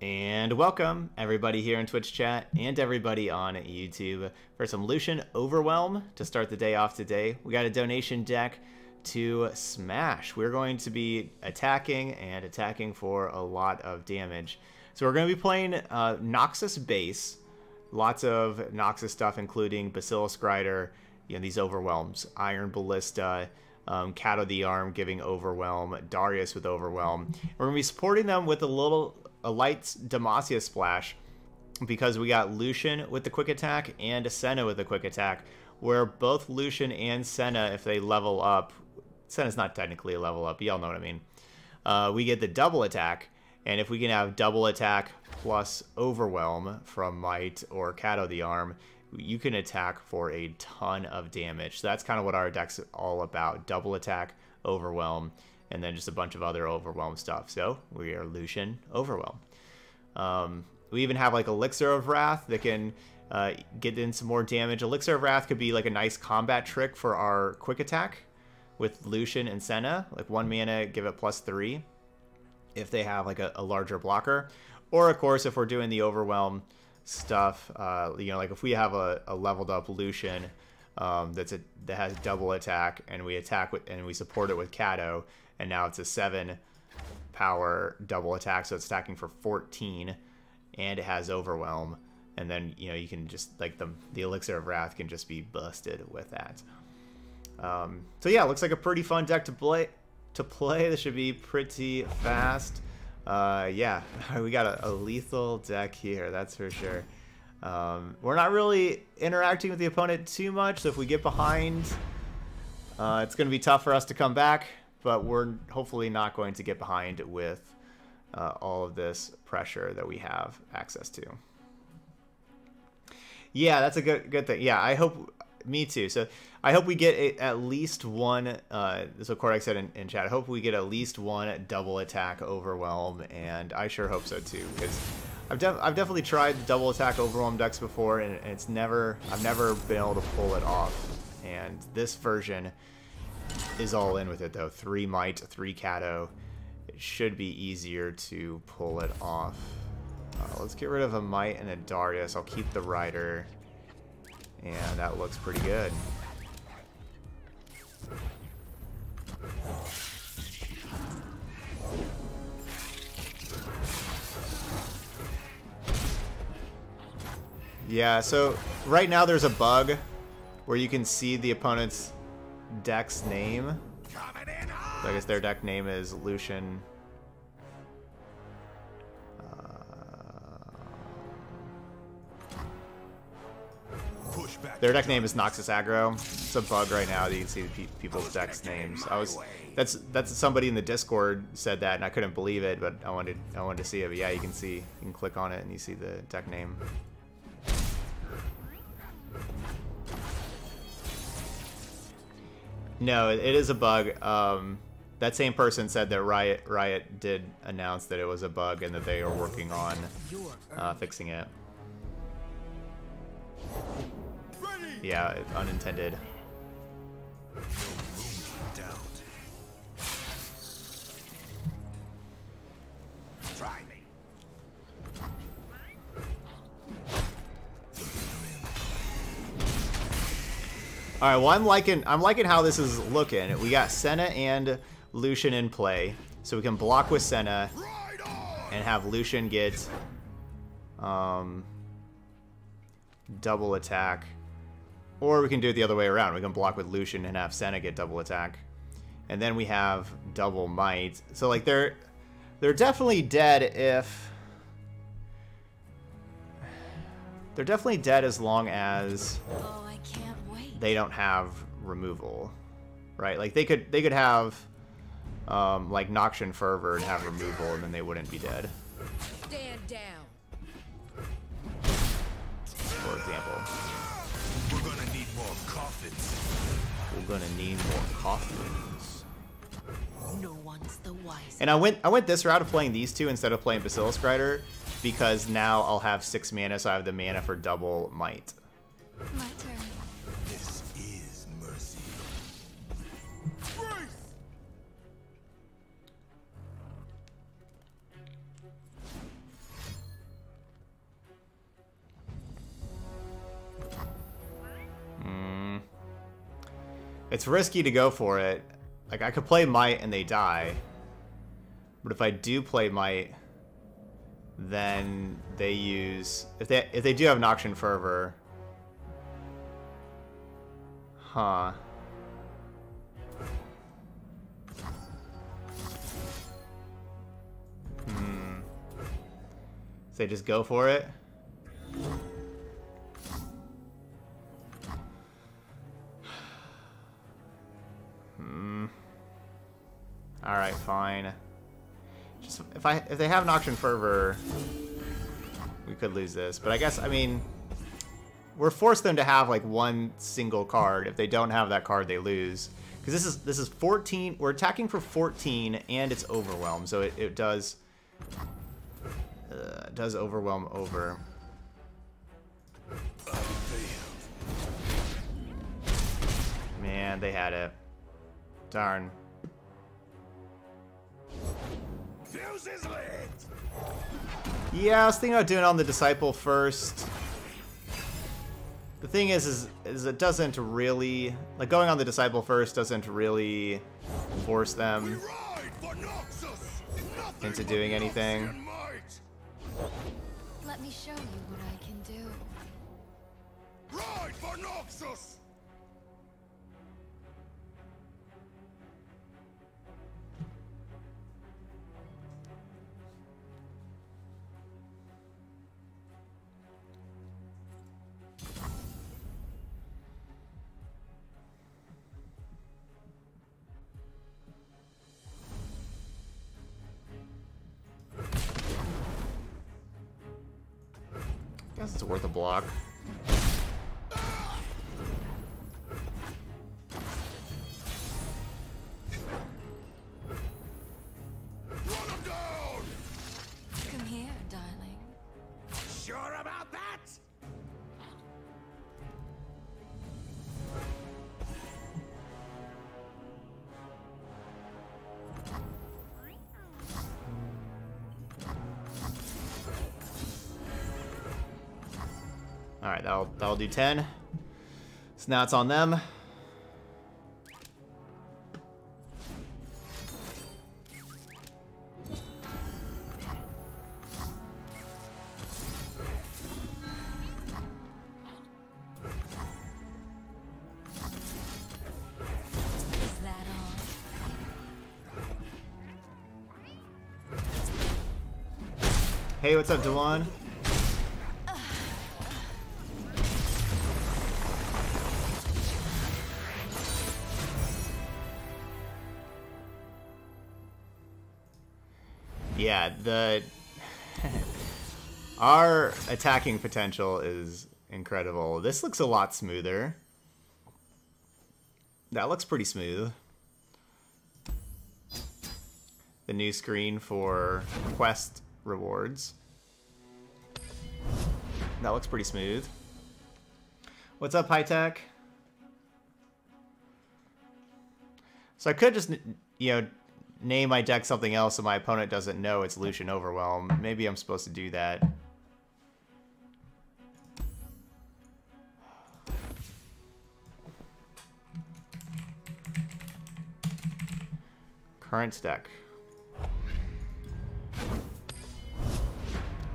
And welcome everybody here in Twitch chat and everybody on YouTube for some Lucian Overwhelm to start the day off today. We got a donation deck to Smash. We're going to be attacking and attacking for a lot of damage. So we're going to be playing uh, Noxus base, lots of Noxus stuff including Basilisk Rider, you know, these overwhelms, Iron Ballista, um, Kato the Arm giving Overwhelm, Darius with Overwhelm. We're going to be supporting them with a little a light Demacia splash because we got Lucian with the quick attack and Senna with the quick attack, where both Lucian and Senna, if they level up, Senna's not technically a level up, y'all know what I mean. Uh, we get the double attack, and if we can have double attack plus overwhelm from Might or Kato the Arm, you can attack for a ton of damage. So that's kind of what our deck's all about. Double attack, overwhelm, and then just a bunch of other overwhelm stuff. So we are Lucian Overwhelm. Um, we even have like Elixir of Wrath that can uh, get in some more damage. Elixir of Wrath could be like a nice combat trick for our quick attack with Lucian and Senna. Like one mana, give it plus three if they have like a, a larger blocker. Or of course, if we're doing the Overwhelm stuff, uh, you know, like if we have a, a leveled up Lucian um, that's a that has double attack and we attack with and we support it with Kato, and now it's a 7 power double attack, so it's attacking for 14, and it has Overwhelm, and then, you know, you can just, like, the, the Elixir of Wrath can just be busted with that. Um, so yeah, looks like a pretty fun deck to play. To play, this should be pretty fast. Uh, yeah, we got a, a, lethal deck here, that's for sure. Um, we're not really interacting with the opponent too much, so if we get behind, uh, it's going to be tough for us to come back but we're hopefully not going to get behind with uh, all of this pressure that we have access to. Yeah, that's a good good thing. Yeah, I hope me too. So I hope we get a, at least one. Uh, so Cortex said in, in, chat. I hope we get at least one double attack overwhelm, and I sure hope so too. Because I've def I've definitely tried the double attack overwhelm decks before, and it's never I've never been able to pull it off. And this version is all in with it though. Three Might, three Kato. It should be easier to pull it off. Uh, let's get rid of a Might and a Darius. I'll keep the Rider. And that looks pretty good. Yeah, so right now there's a bug where you can see the opponent's deck's name. I guess their deck name is Lucian. Uh, their deck name is Noxus Aggro. It's a bug right now that you can see pe people's deck's names. I was that's that's somebody in the Discord said that and I couldn't believe it, but I wanted I wanted to see it. But yeah, you can see you can click on it and you see the deck name. No, it is a bug. Um, that same person said that Riot Riot did announce that it was a bug and that they are working on uh, fixing it. Yeah, unintended. All right, well, I'm liking I'm liking how this is looking. We got Senna and Lucian in play, so we can block with Senna and have Lucian get um, double attack, or we can do it the other way around. We can block with Lucian and have Senna get double attack, and then we have double might. So like they're they're definitely dead if they're definitely dead as long as. Oh they don't have removal, right? Like they could they could have um, like Noxian Fervor and have removal, and then they wouldn't be dead. Stand down. For example. We're gonna need more coffins. We're gonna need more coffins. No one's the wise. And I went I went this route of playing these two instead of playing Basilisk Rider because now I'll have six mana, so I have the mana for double might. My turn. It's risky to go for it. Like, I could play Might and they die. But if I do play Might, then they use... If they, if they do have Noxian Fervor... Huh. Hmm. So they just go for it? If I if they have Noxian Fervor, we could lose this. But I guess I mean we're forced them to have like one single card. If they don't have that card, they lose. Because this is this is 14. We're attacking for 14, and it's overwhelm, so it, it does uh, does overwhelm over. Man, they had it. Darn. Yeah, I was thinking about doing it on the Disciple first. The thing is, is, is it doesn't really... Like, going on the Disciple first doesn't really force them into doing anything. Let me show you what I can do. Ride for Noxus! Guess it's worth a block. That'll, that'll do 10. So now it's on them. Is that all? Hey, what's up, Delon? Yeah, the our attacking potential is incredible. This looks a lot smoother. That looks pretty smooth. The new screen for quest rewards. That looks pretty smooth. What's up, High Tech? So I could just, you know, name my deck something else so my opponent doesn't know it's Lucian Overwhelm. Maybe I'm supposed to do that. Current deck.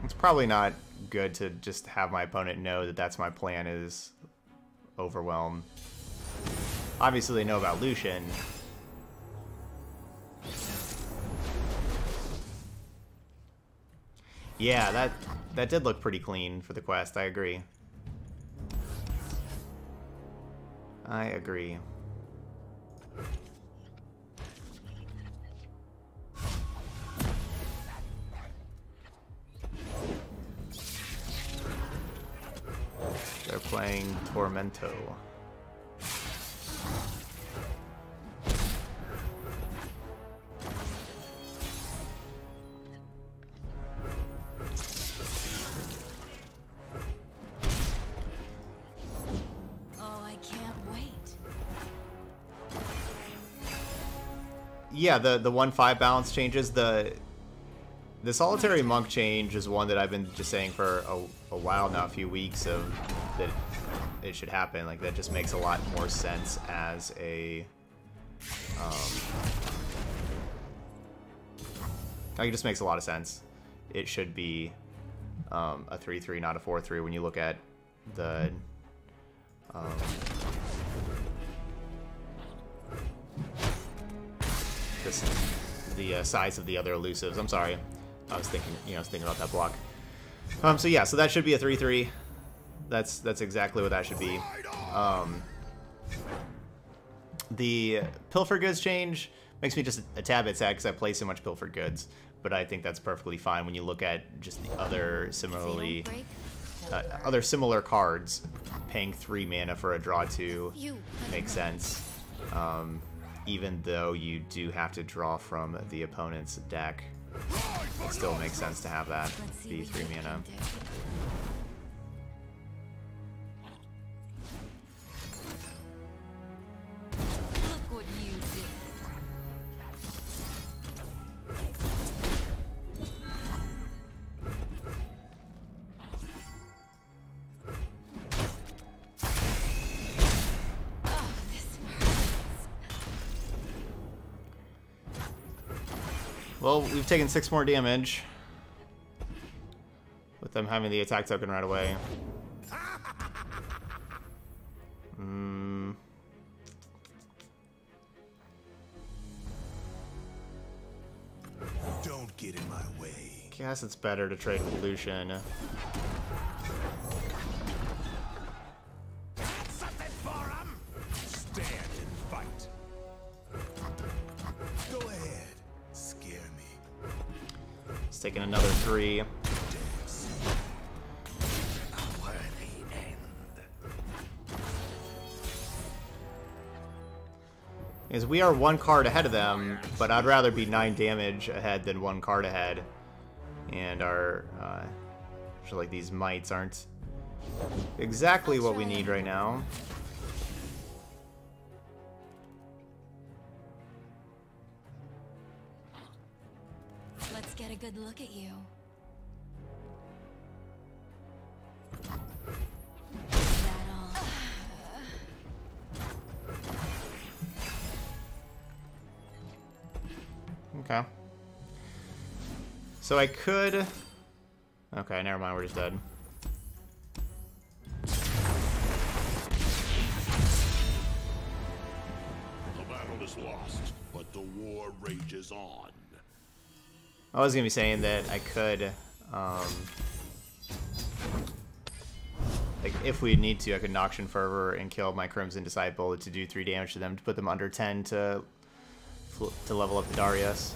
It's probably not good to just have my opponent know that that's my plan is Overwhelm. Obviously they know about Lucian, Yeah, that that did look pretty clean for the quest. I agree. I agree. They're playing Tormento. Yeah, the the one five balance changes. The the solitary monk change is one that I've been just saying for a, a while now, a few weeks of that it should happen. Like that just makes a lot more sense as a. Um, like it just makes a lot of sense. It should be um, a three-three, not a four-three. When you look at the. Um, this, the uh, size of the other elusives. I'm sorry, I was thinking, you know, I was thinking about that block. Um, so yeah, so that should be a three-three. That's that's exactly what that should be. Um, the pilfer goods change makes me just a tad bit sad because I play so much pilfer goods, but I think that's perfectly fine when you look at just the other similarly If they don't break, uh, other similar cards. Paying three mana for a draw two makes sense, um, even though you do have to draw from the opponent's deck. It still makes sense to have that Let's see be what three you mana. We've taken six more damage. With them having the attack token right away. Mm. Don't get in my way. Guess it's better to trade with Lucian. Taking another three. Is we are one card ahead of them, but I'd rather be nine damage ahead than one card ahead. And our, uh, like these Mights aren't exactly what we need right now. Good look at you. Is that all? Okay. So I could. Okay, never mind. We're just dead. The battle is lost, but the war rages on. I was gonna be saying that I could, um, like if we need to, I could Noxian Fervor and kill my Crimson Disciple to do three damage to them to put them under ten to to level up the Darius.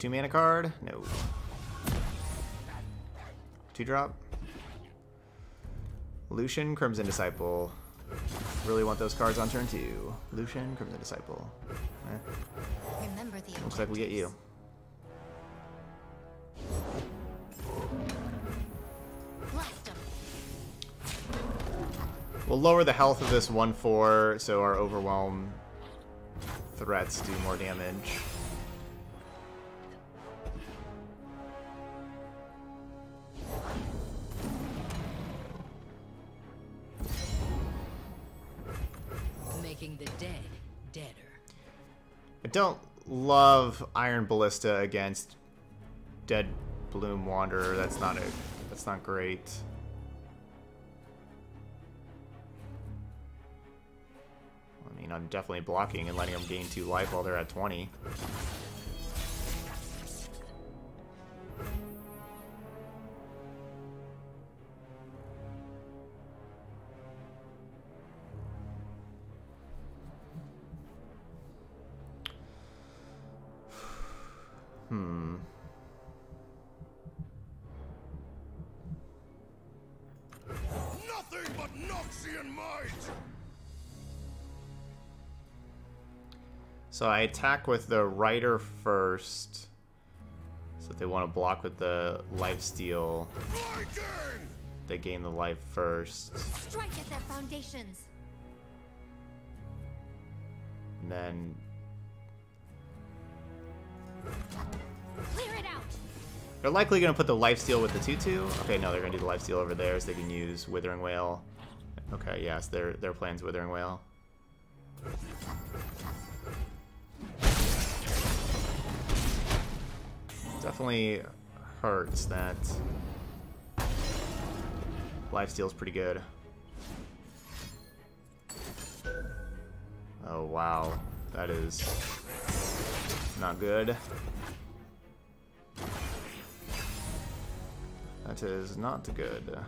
Two mana card? No. Two drop. Lucian, Crimson Disciple. Really want those cards on turn two. Lucian, Crimson Disciple. Eh, Remember the looks like we get you. We'll lower the health of this 1-4 so our Overwhelm threats do more damage. The dead deader. I don't love Iron Ballista against Dead Bloom Wanderer. That's not a that's not great. I mean, I'm definitely blocking and letting them gain two life while they're at 20. So I attack with the Rider first. So if they want to block with the Life Steal, they gain the life first. Strike at their foundations. And then Clear it out. they're likely going to put the lifesteal with the 2-2. Okay, no, they're going to do the lifesteal over there so they can use Withering Wail. Okay, yes, their, their plan's Withering Wail. Definitely hurts that lifesteal's pretty good. Oh, wow. That is not good. That is not good.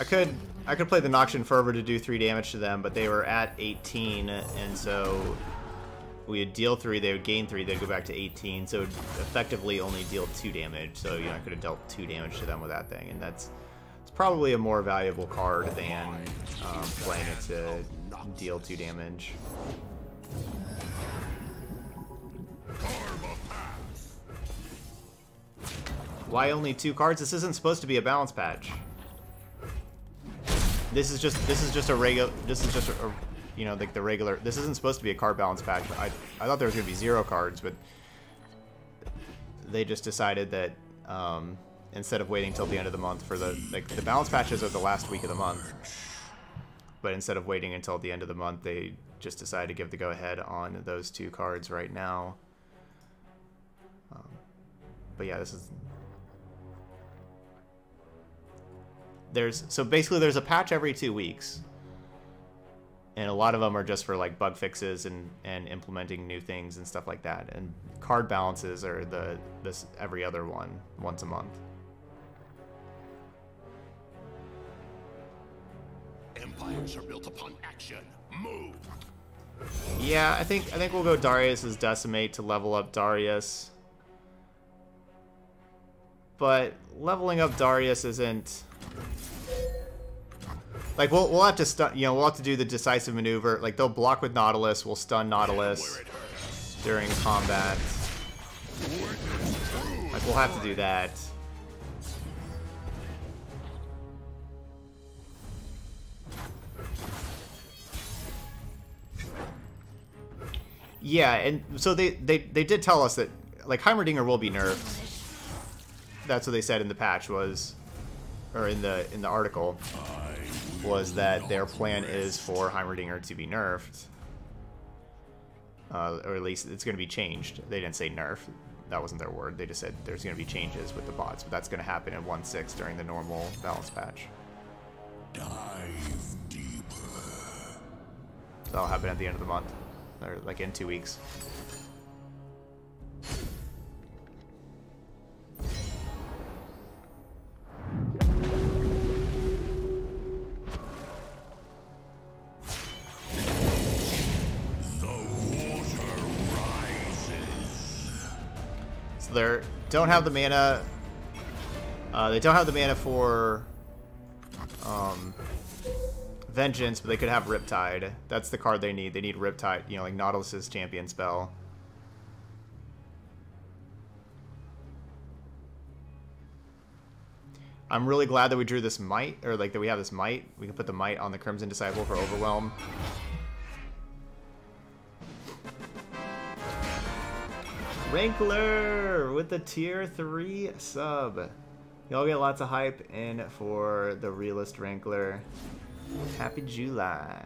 I could I could play the Noxian Fervor to do 3 damage to them, but they were at 18, and so we would deal 3, they would gain 3, they'd go back to 18, so it would effectively only deal 2 damage, so you know, I could have dealt 2 damage to them with that thing, and that's it's probably a more valuable card than um, playing it to deal 2 damage. Why only two cards? This isn't supposed to be a balance patch. This is just this is just a regular this is just a, a you know like the regular this isn't supposed to be a card balance patch. I I thought there was gonna be zero cards, but they just decided that um, instead of waiting till the end of the month for the like the balance patches are the last week of the month, but instead of waiting until the end of the month, they just decided to give the go ahead on those two cards right now. Um, but yeah, this is there's so basically there's a patch every two weeks and a lot of them are just for like bug fixes and and implementing new things and stuff like that and card balances are the this every other one once a month Empires are built upon action. Move. yeah i think i think we'll go darius's decimate to level up darius but leveling up darius isn't like we'll we'll have to stun you know we'll have to do the decisive maneuver. Like they'll block with nautilus. We'll stun nautilus Where it hurts. during combat. Like we'll have to do that. Yeah and so they they they did tell us that like heimerdinger will be nerfed. That's what they said in the patch was or in the in the article was that their plan is for Heimerdinger to be nerfed. Uh, or at least it's going to be changed. They didn't say nerf. That wasn't their word. They just said there's going to be changes with the bots, but that's going to happen in 1.6 during the normal balance patch. Dive deeper. That'll happen at the end of the month, or like in two weeks. They don't have the mana. Uh, they don't have the mana for um, Vengeance, but they could have Riptide. That's the card they need. They need Riptide, you know, like Nautilus's champion spell. I'm really glad that we drew this Might, or like that we have this Might. We can put the Might on the Crimson Disciple for Overwhelm. Rankler with the tier 3 sub. Y'all get lots of hype in for the realist Rankler. Happy July.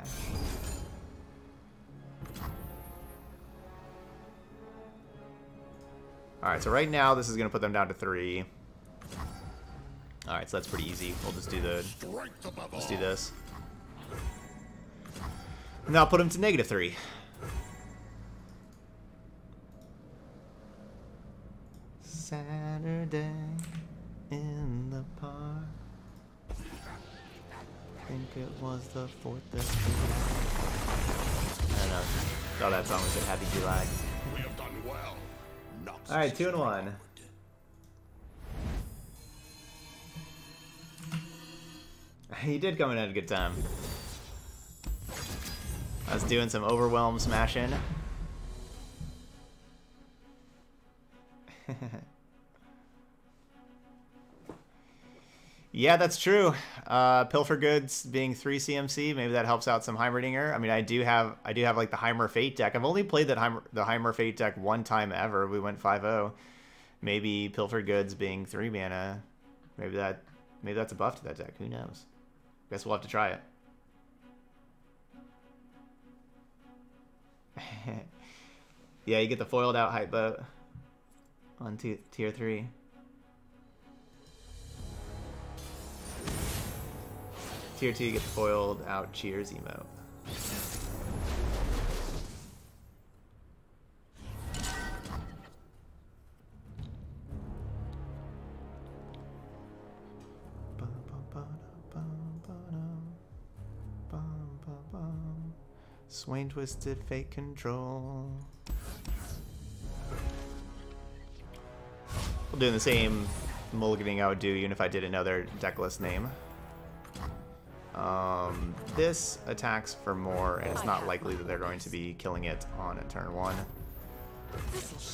Alright, so right now this is going to put them down to 3. Alright, so that's pretty easy. We'll just do the Strength above all. Let's do this. Now put them to negative three. Saturday in the park. I think it was the fourth of July. I don't know. Thought that song was a Happy July. We have done well. All right, two and one. He did come in at a good time. I was doing some overwhelm smashing. yeah, that's true. Uh, Pilfer Goods being three CMC, maybe that helps out some Heimerdinger. I mean, I do have I do have like the Heimer Fate deck. I've only played that Heimer, the Heimer Fate deck one time ever. We went 5-0. Maybe Pilfer Goods being three mana, maybe that maybe that's a buff to that deck. Who knows? Guess we'll have to try it. yeah, you get the foiled out hype boat on tier 3. Tier 2, you get the foiled out cheers emote. Swain Twisted Fate Control. We'll the same mulliganing I would do even if I did another decklist name. Um, this attacks for more, and it's not likely that they're going to be killing it on a turn one.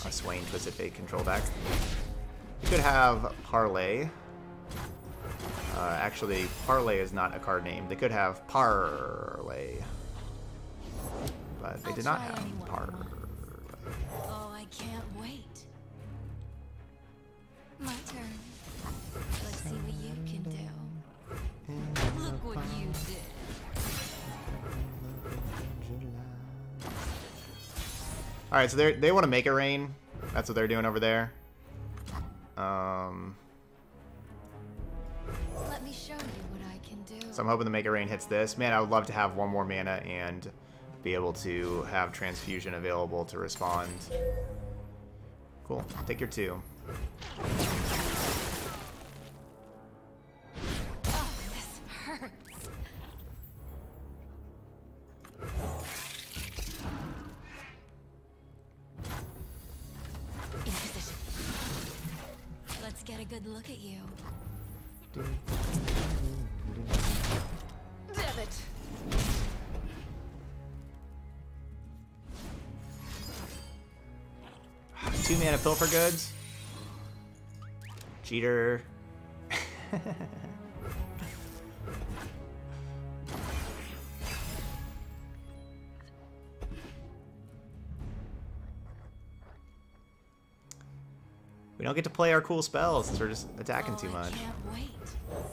A Swain Twisted Fate control deck. You could have Parlay. Uh, actually, Parlay is not a card name. They could have Parlay. But they did not have. Parlay. Oh, I can't wait. My turn. All right, so they they want to make it rain. That's what they're doing over there. Um, Let me show you what I can do. so I'm hoping the make it rain hits this. Man, I would love to have one more mana and be able to have transfusion available to respond. Cool. Take your two. Goods. Cheater. we don't get to play our cool spells since we're just attacking oh, too I much.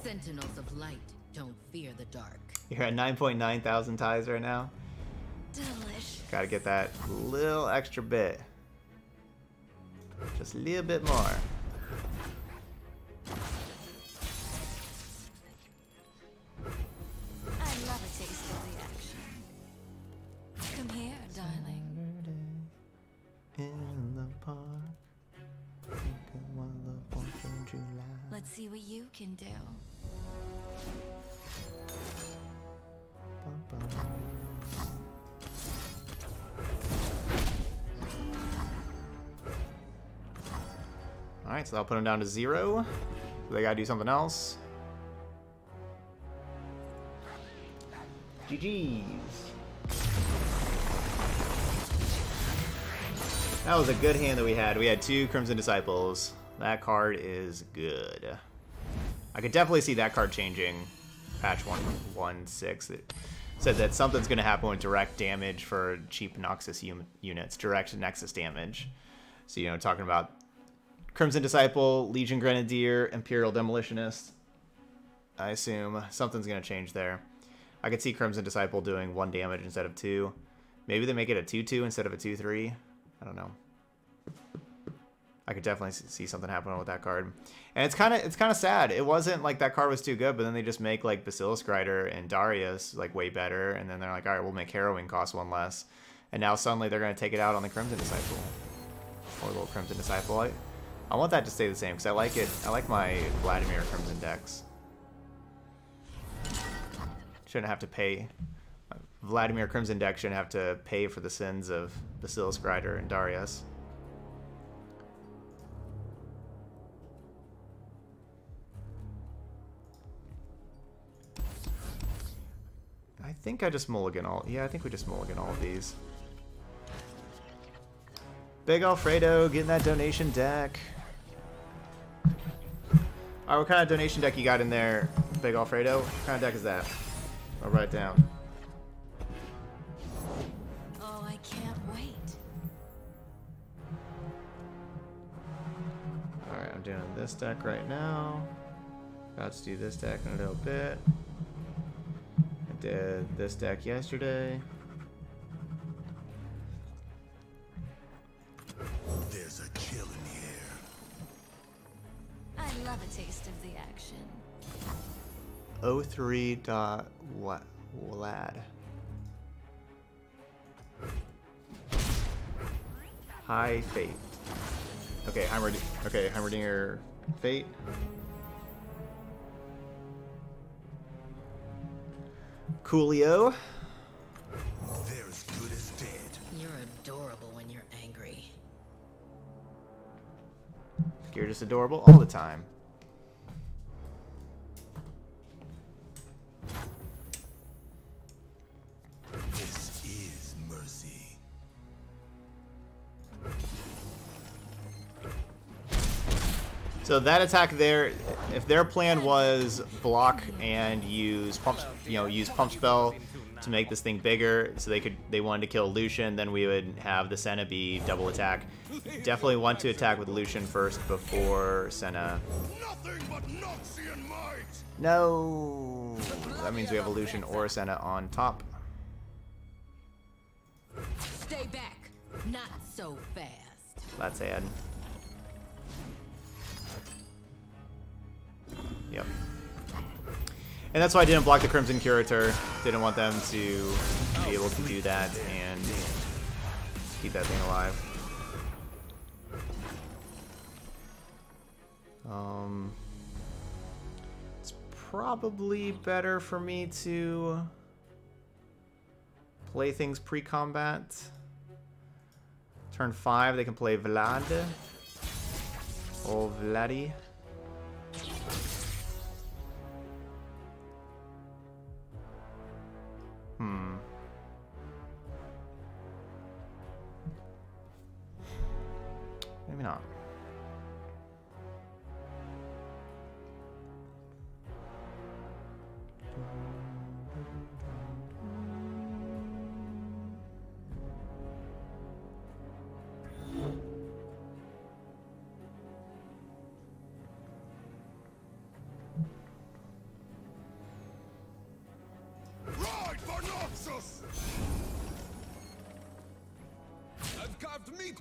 Sentinels of light don't fear the dark. You're at 9.9 thousand ties right now. Delish. Gotta get that little extra bit. Just a little bit more. That'll put them down to zero. They gotta do something else. GG's. That was a good hand that we had. We had two Crimson Disciples. That card is good. I could definitely see that card changing. Patch 116. It said that something's going to happen with direct damage for cheap Noxus units. Direct Nexus damage. So, you know, talking about Crimson Disciple, Legion Grenadier, Imperial Demolitionist. I assume something's going to change there. I could see Crimson Disciple doing one damage instead of two. Maybe they make it a 2-2 instead of a 2-3. I don't know. I could definitely see something happening with that card. And it's kind of it's kind of sad. It wasn't like that card was too good, but then they just make like Basilisk Rider and Darius like way better, and then they're like, all right, we'll make Harrowing cost one less. And now suddenly they're going to take it out on the Crimson Disciple. Or little Crimson Disciple. I, want that to stay the same because I like it. I like my Vladimir Crimson decks. Shouldn't have to pay. Vladimir Crimson deck shouldn't have to pay for the sins of Basilisk Rider and Darius. I think I just mulligan all. Yeah, I think we just mulligan all of these. Big Alfredo getting that donation deck. Alright, what kind of donation deck you got in there, Big Alfredo? What kind of deck is that? I'll write it down. Oh, I can't wait. Alright, I'm doing this deck right now. About to do this deck in a little bit. I did this deck yesterday. Love a taste of the action. 03 dot what lad. High fate. Okay, Heimerdinger. Okay, Heimerdinger fate. Coolio. They're as good as dead. You're adorable when you're angry. You're just adorable all the time. So that attack there, if their plan was block and use pump, you know, use pump spell to make this thing bigger, so they could they wanted to kill Lucian, then we would have the Senna be double attack. Definitely want to attack with Lucian first before Senna. Nothing but Noxian might! No, that means we have a Lucian or a Senna on top. Stay back. Not so fast. That's sad. Yep. And that's why I didn't block the Crimson Curator. Didn't want them to be able to do that and keep that thing alive. Um, it's probably better for me to play things pre-combat. Turn five, they can play Vlad. Or Vladdy.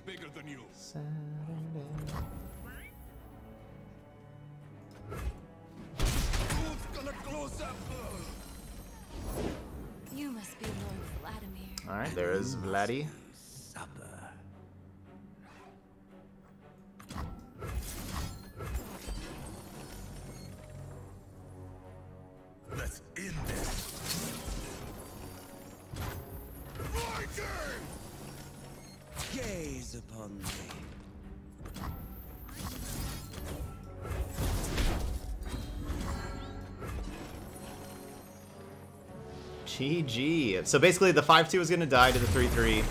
Bigger than you. Who's gonna close up? You must be Lord Vladimir. Alright, there is Vladdy. GG. So basically the 5-2 was going to die to the 3-3,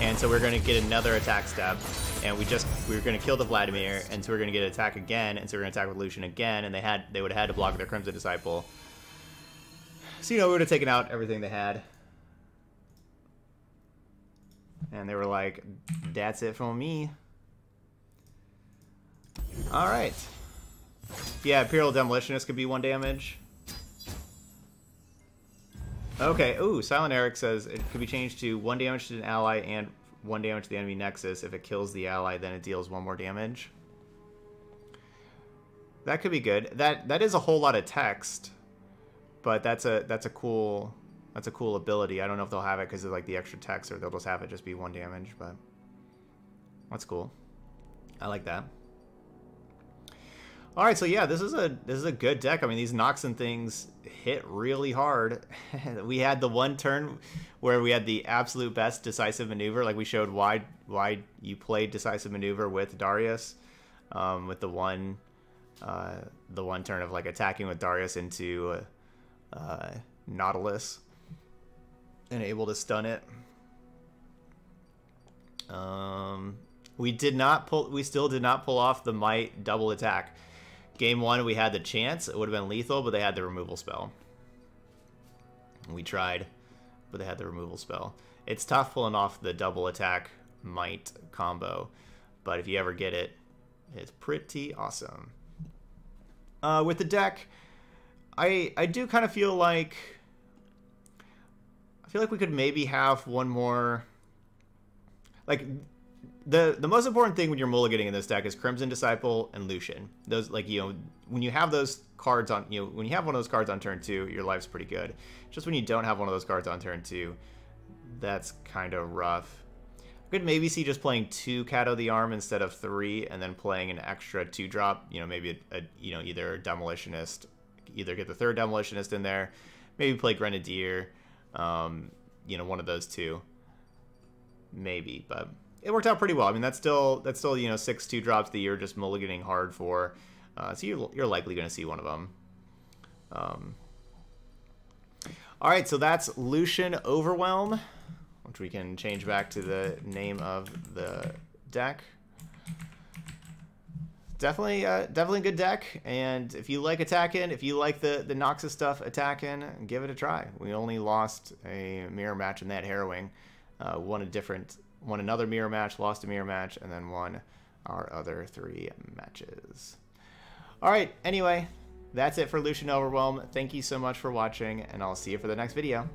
and so we're going to get another attack step, and we just, we were going to kill the Vladimir, and so we're going to get an attack again, and so we're going to attack with Lucian again, and they had, they would have had to block their Crimson Disciple. So, you know, we would have taken out everything they had. And they were like, that's it from me. Alright. Yeah, Imperial Demolitionist could be one damage. Okay, ooh, Silent Eric says it could be changed to one damage to an ally and one damage to the enemy nexus. If it kills the ally, then it deals one more damage. That could be good. That that is a whole lot of text, but that's a that's a cool that's a cool ability. I don't know if they'll have it because of like the extra text, or they'll just have it just be one damage. But that's cool. I like that. All right, so yeah, this is a this is a good deck. I mean, these Noxian things hit really hard. we had the one turn where we had the absolute best decisive maneuver. Like we showed why why you played decisive maneuver with Darius, um, with the one uh, the one turn of like attacking with Darius into uh, Nautilus. and able to stun it. Um, we did not pull. We still did not pull off the might double attack. Game one, we had the chance. It would have been lethal, but they had the removal spell. We tried, but they had the removal spell. It's tough pulling off the double attack might combo, but if you ever get it, it's pretty awesome. Uh, with the deck, I I do kind of feel like I feel like we could maybe have one more. Like the the most important thing when you're mulliganing in this deck is Crimson Disciple and Lucian. Those like you know when you have those cards on you know when you have one of those cards on turn two, your life's pretty good. Just when you don't have one of those cards on turn two, that's kind of rough. I could maybe see just playing two Kato the Arm instead of three, and then playing an extra two drop. You know maybe a, a you know either Demolitionist, either get the third Demolitionist in there, maybe play Grenadier, um, you know one of those two, maybe, but it worked out pretty well. I mean, that's still that's still you know six two drops that you're just mulliganing hard for, uh, so you're you're likely going to see one of them. Um, all right, so that's Lucian Overwhelm, which we can change back to the name of the deck. Definitely, uh, definitely a good deck. And if you like attacking, if you like the the Noxus stuff attacking, give it a try. We only lost a mirror match in that harrowing. Uh, won a different won another mirror match, lost a mirror match, and then won our other three matches. All right, anyway, that's it for Lucian Overwhelm. Thank you so much for watching, and I'll see you for the next video.